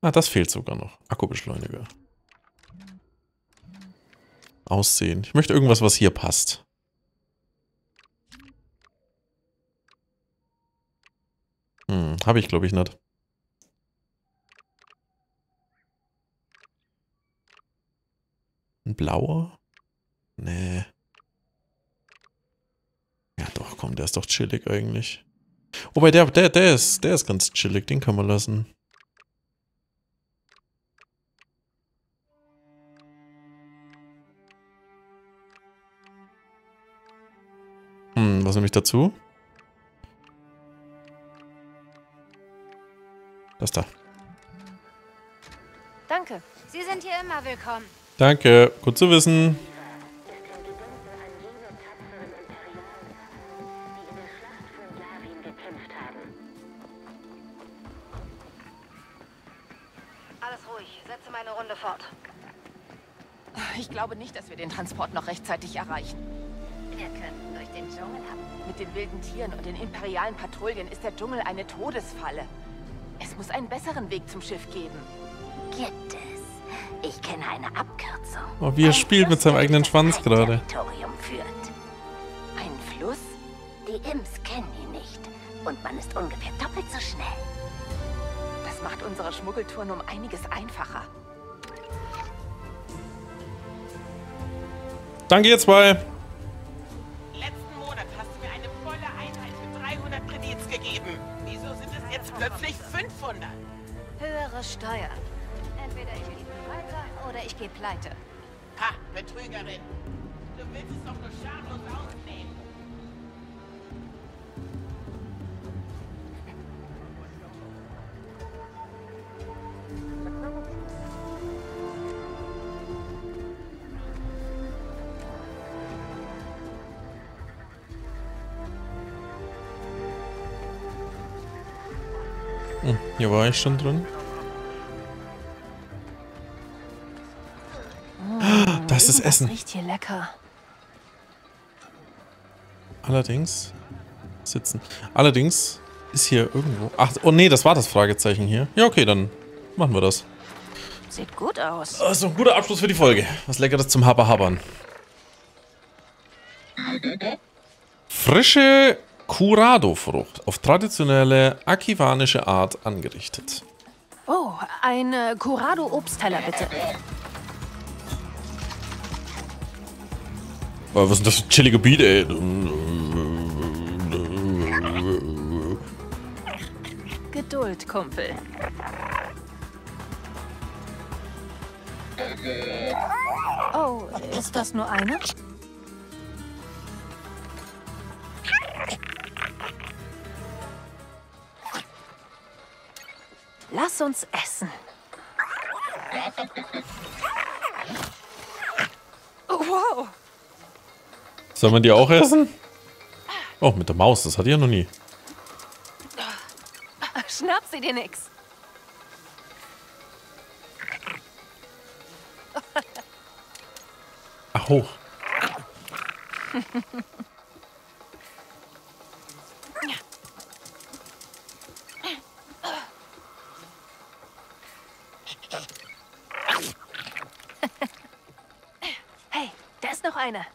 Ah, das fehlt sogar noch. Akkubeschleuniger. Aussehen. Ich möchte irgendwas, was hier passt. Hm, habe ich glaube ich nicht. Ein blauer? Nee. Ja doch, komm, der ist doch chillig eigentlich. Wobei, der, der, der ist, der ist ganz chillig, den kann man lassen. Hm, was nehme ich dazu? Das da. Danke. Sie sind hier immer willkommen. Danke, gut zu wissen. Alles ruhig. Setze meine Runde fort. Ich glaube nicht, dass wir den Transport noch rechtzeitig erreichen. Wir könnten durch den Dschungel ab. Mit den wilden Tieren und den imperialen Patrouillen ist der Dschungel eine Todesfalle. Es muss einen besseren Weg zum Schiff geben. Gibt es. Ich kenne eine Abkürzung. Oh, wie er spielt mit seinem eigenen Schwanz gerade. Territorium führt. Ein Fluss? Die Imps kennen ihn nicht. Und man ist ungefähr doppelt so schnell. Das macht unsere Schmuggeltouren um einiges einfacher. Danke, ihr zwei. Letzten Monat hast du mir eine volle Einheit für 300 Kredits gegeben. Wieso sind es jetzt plötzlich 500? Höhere Steuern. Entweder ich oder ich gehe pleite. Ha, Betrügerin. Du willst es doch nur schamlos ausnehmen. Hm, hier war ich schon drin. Irgendwas Essen. riecht hier lecker. Allerdings sitzen. Allerdings ist hier irgendwo. Ach, oh nee, das war das Fragezeichen hier. Ja, okay, dann machen wir das. Sieht gut aus. Das ist ein guter Abschluss für die Folge. Was Leckeres zum Habber-Habbern. Frische Curado-Frucht auf traditionelle akivanische Art angerichtet. Oh, ein äh, Curado-Obstteller bitte. Was ist denn das für ein chilliger Beat, ey? Geduld, Kumpel. Oh, ist das nur eine? Lass uns essen. Oh, wow. Soll man die auch essen? Oh, mit der Maus, das hatte ich ja noch nie. Schnapp sie dir nix. Ach, hoch. Hey, da ist noch eine.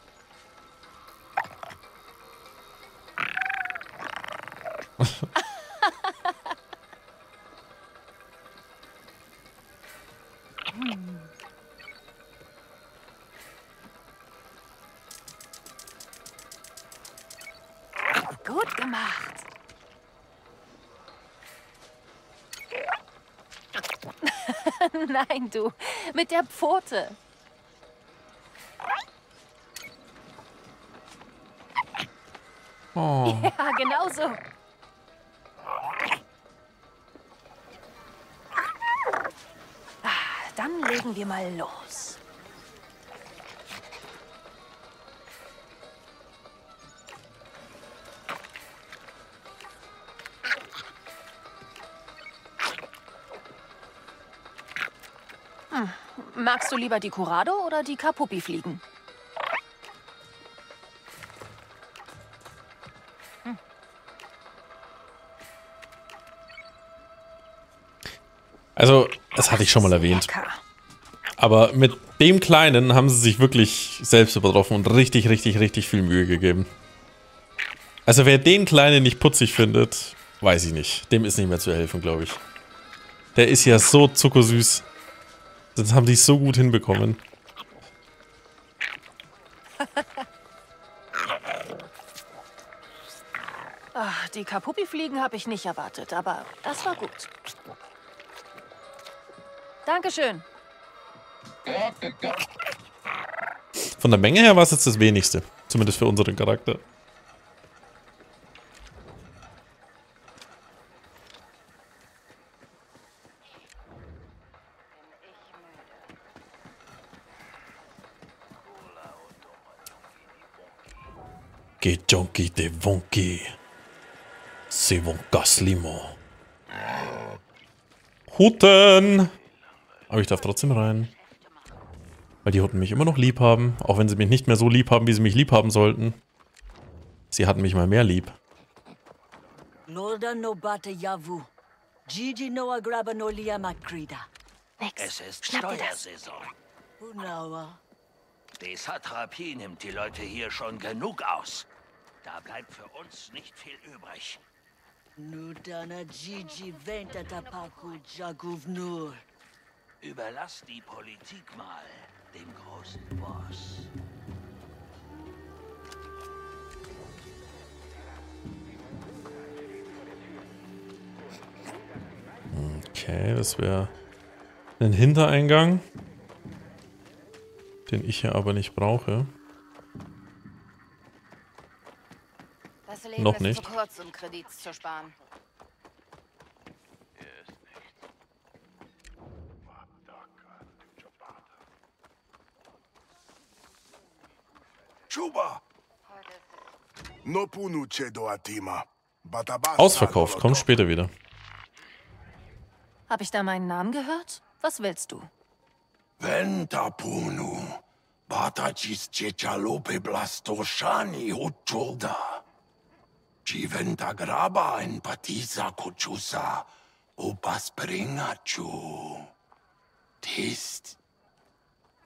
(laughs) Nein, du. Mit der Pfote. Oh. (laughs) Ja, genau so. Ah, Dann legen wir mal los. Magst du lieber die Curado oder die Kapupi fliegen? Also, das hatte ich schon mal erwähnt. Aber mit dem Kleinen haben sie sich wirklich selbst übertroffen und richtig, richtig, richtig viel Mühe gegeben. Also wer den Kleinen nicht putzig findet, weiß ich nicht. Dem ist nicht mehr zu helfen, glaube ich. Der ist ja so zuckersüß. Das haben die so gut hinbekommen. Ach, (laughs) die Kapupi-Fliegen habe ich nicht erwartet, aber das war gut. Dankeschön. Von der Menge her war es jetzt das wenigste. Zumindest für unseren Charakter. Che jonki de wonki. Se wonkas limo. Huten! Aber ich darf trotzdem rein. Weil die Hutten mich immer noch lieb haben. Auch wenn sie mich nicht mehr so lieb haben, wie sie mich lieb haben sollten. Sie hatten mich mal mehr lieb. No bate. Gigi no agraba no lia makrida. Es ist. Steuersaison. Unawa. Die Satrapie nimmt die Leute hier schon genug aus. Da bleibt für uns nicht viel übrig. Nudana Gigi venta tapaku jaguvnur. Überlass die Politik mal dem großen Boss. Okay, das wäre ein Hintereingang. Den ich hier aber nicht brauche. Das Leben Noch ist nicht. zu kurz, um Kredits zu sparen. Chuba! No punu cedo atima. Batabas Ausverkauft, komm später wieder. Habe ich da meinen Namen gehört? Was willst du? Venta punu. Batachis cecalope blastoshani uchulda. Civenta graba en patisa kuchusa. Upas pringachu. Tist.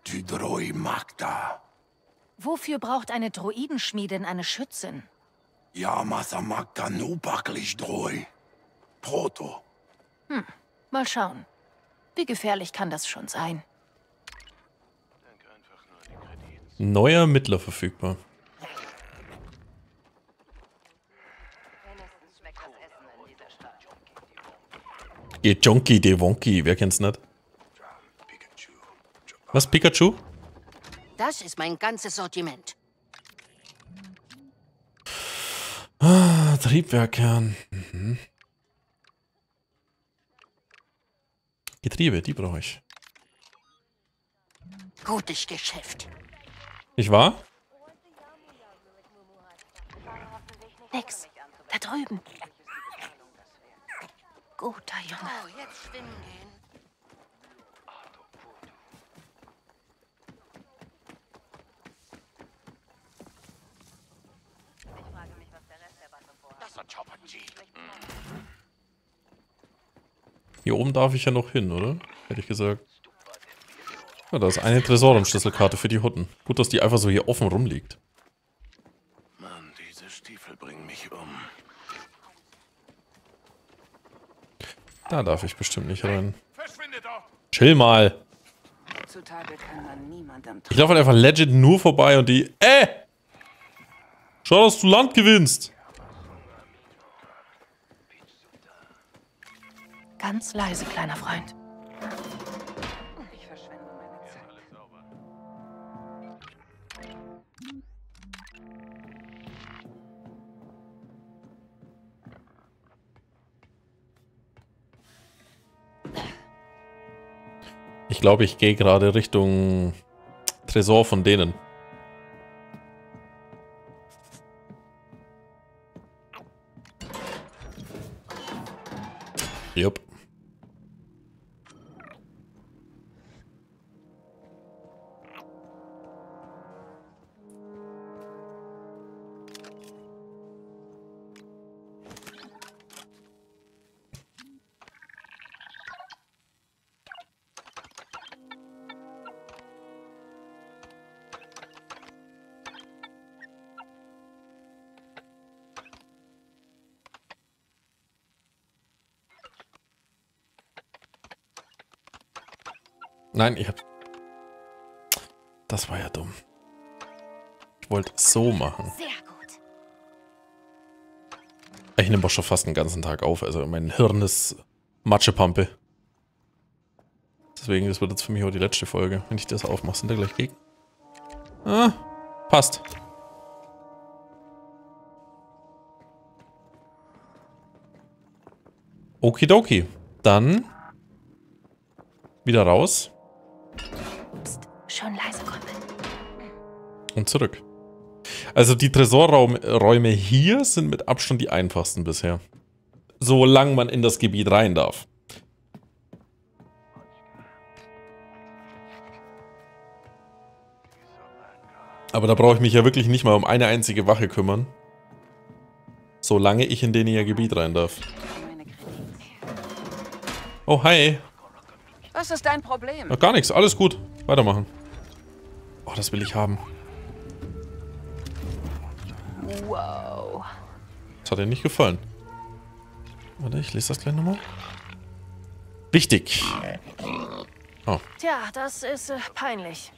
Tydroi magda. Wofür braucht eine Droidenschmiedin eine Schützin? Ja masamagda nupaklich droi. Proto. Hm, mal schauen. Wie gefährlich kann das schon sein? Neuer Mittler verfügbar. Ihr Jonky de Wonky, wer kennt's nicht? Was, Pikachu? Das ist mein ganzes Sortiment. Ah, Triebwerkkern. Mhm. Getriebe, die brauche ich. Gutes Geschäft. Nicht wahr? Nix. Da drüben. Guter Junge. Oh, jetzt schwimmen gehen. Das hat Chopper G. Hier oben darf ich ja noch hin, oder? Hätte ich gesagt. Ja, da ist eine Tresorraumschlüsselkarte für die Hutten. Gut, dass die einfach so hier offen rumliegt. Mann, diese Stiefel bringen mich um. Da darf ich bestimmt nicht rein. Chill mal. Ich laufe halt einfach legit nur vorbei und die... Äh! Schau, dass du Land gewinnst. Ganz leise, kleiner Freund. Ich glaube, ich gehe gerade Richtung Tresor von denen. Nein, ich hab... Das war ja dumm. Ich wollte es so machen. Sehr gut. Ich nehme auch schon fast den ganzen Tag auf. Also mein Hirn ist Matschepampe. Deswegen, das wird jetzt für mich auch die letzte Folge. Wenn ich das aufmache, sind da gleich gegen. Ah, passt. Okidoki. Dann wieder raus und zurück. Also die Tresorräume hier sind mit Abstand die einfachsten bisher. Solange man in das Gebiet rein darf. Aber da brauche ich mich ja wirklich nicht mal um eine einzige Wache kümmern. Solange ich in den ihr Gebiet rein darf. Oh, hi. Was ist dein Problem? Ja, gar nichts, alles gut. Weitermachen. Oh, das will ich haben. Wow. Das hat dir nicht gefallen. Warte, ich lese das gleich nochmal. Wichtig. Oh. Tja, das ist äh, peinlich.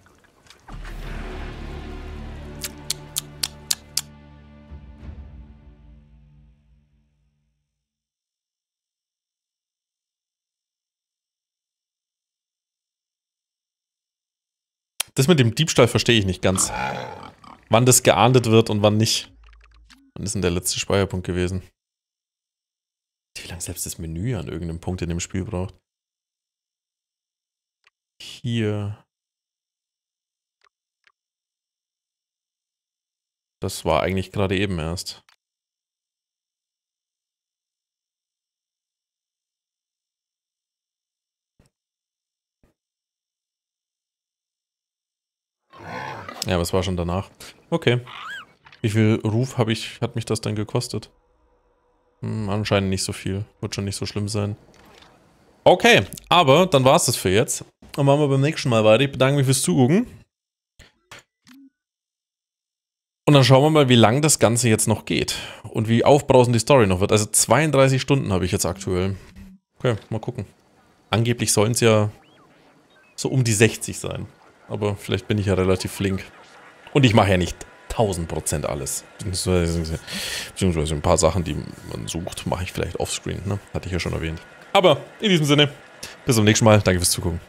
Das mit dem Diebstahl verstehe ich nicht ganz. Wann das geahndet wird und wann nicht. Wann ist denn der letzte Speicherpunkt gewesen? Wie lange selbst das Menü an irgendeinem Punkt in dem Spiel braucht. Hier. Das war eigentlich gerade eben erst. Ja, aber es war schon danach. Okay. Wie viel Ruf hab ich, hat mich das dann gekostet? Hm, anscheinend nicht so viel. Wird schon nicht so schlimm sein. Okay, aber dann war es das für jetzt. Dann machen wir beim nächsten Mal weiter. Ich bedanke mich fürs Zugucken. Und dann schauen wir mal, wie lang das Ganze jetzt noch geht. Und wie aufbrausend die Story noch wird. Also 32 Stunden habe ich jetzt aktuell. Okay, mal gucken. Angeblich sollen es ja so um die 60 sein. Aber vielleicht bin ich ja relativ flink. Und ich mache ja nicht 1000% alles. Beziehungsweise, ein paar Sachen, die man sucht, mache ich vielleicht offscreen. Ne? Hatte ich ja schon erwähnt. Aber in diesem Sinne, bis zum nächsten Mal. Danke fürs Zugucken.